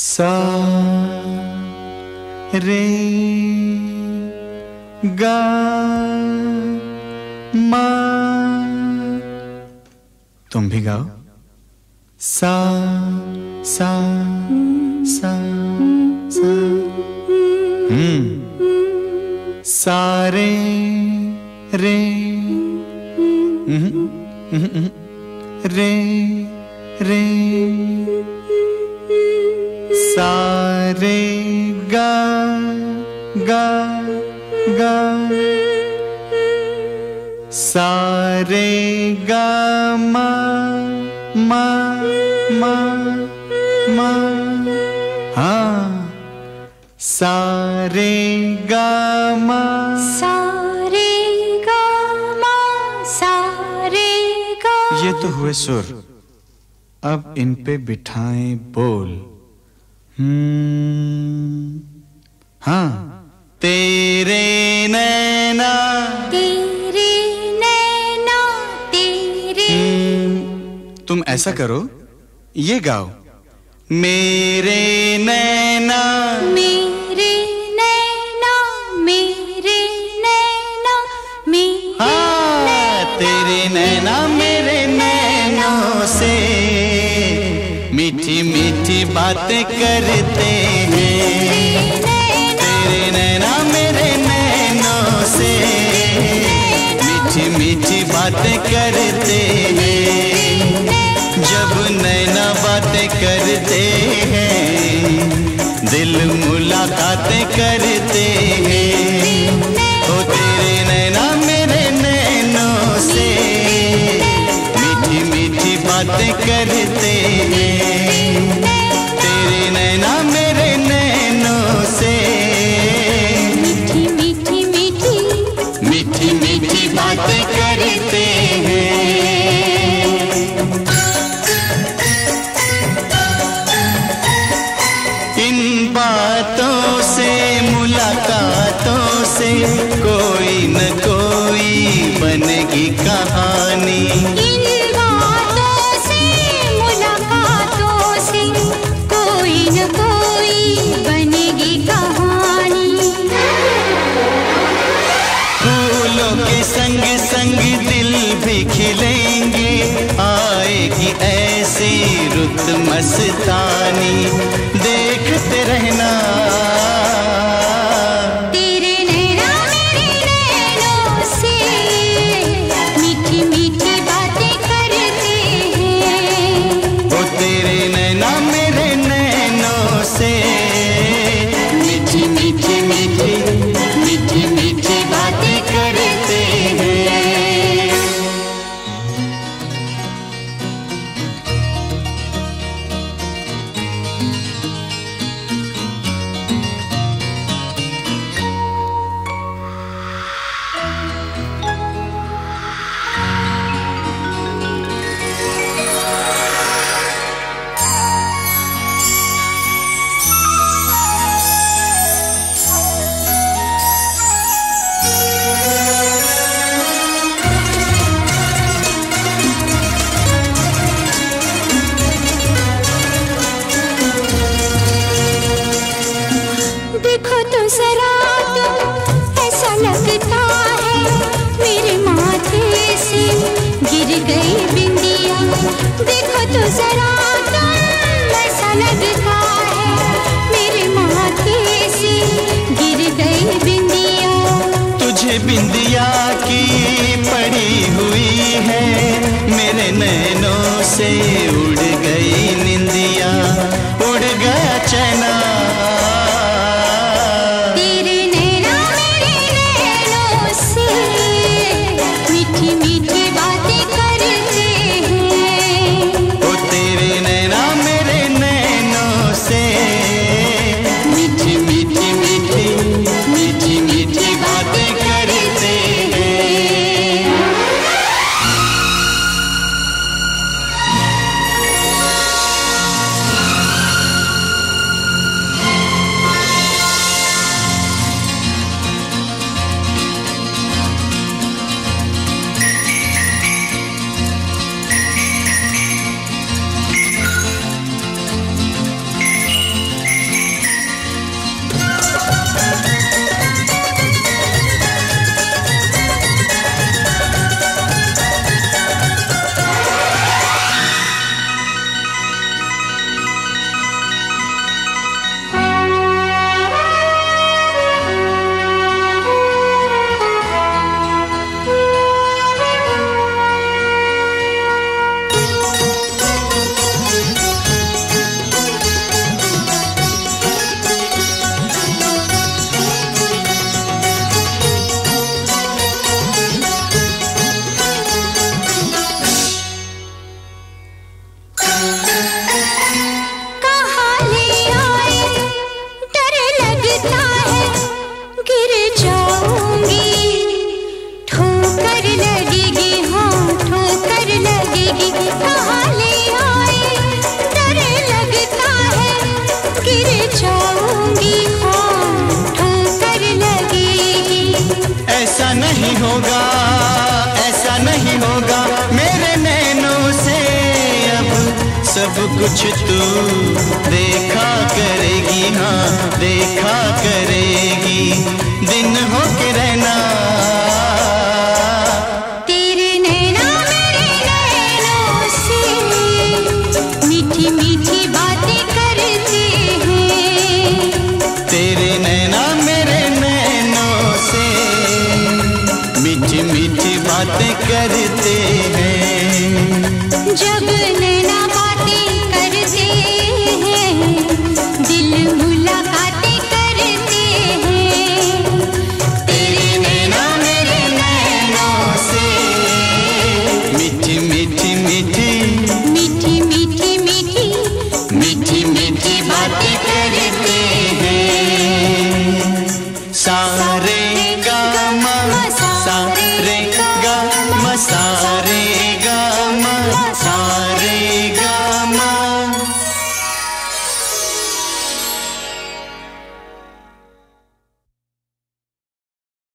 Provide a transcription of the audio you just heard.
सा रे गा मा तुम भी गाओ। सा सा सा सा। हम्म। सारे रे। हम्म, हम्म, हम्म, रे रे। सारे गा गा गा। सारे गा मा मा मा मा। हाँ। सारे गा मा। सारे गा मा सारे गा। ये तो हुए सुर। अब इन पे बिठाएँ बोल। हाँ। तेरे नैना। तेरे नैना तेरे। हम्म, तुम ऐसा करो ये गाओ। मेरे नैना। मेरे नैना मेरे नैना मेरे हाँ तेरे नैनों बातें करते हैं। तेरे नैना मेरे नैनों से। मीठी मीठी बातें करते हैं से कोई न गिर गई बिंदिया। देखो तो जरा ऐसा लगता है मेरे माथे से गिर गई बिंदिया। तुझे बिंदिया की पड़ी हुई है मेरे नैनों से उड़ गई निंदिया। उड़ गया चैना। तेरे नैना मेरे नैनों से मीठी मीठी सब कुछ तू देखा करेगी हाँ देखा करेगी। दिन हो के रहना। नैना मेरे नैनों से मीठी मीठी बातें करते हैं। तेरे नैना मेरे नैनों से मीठी मीठी बातें करते हैं। जब नैना ಮಾಡಿ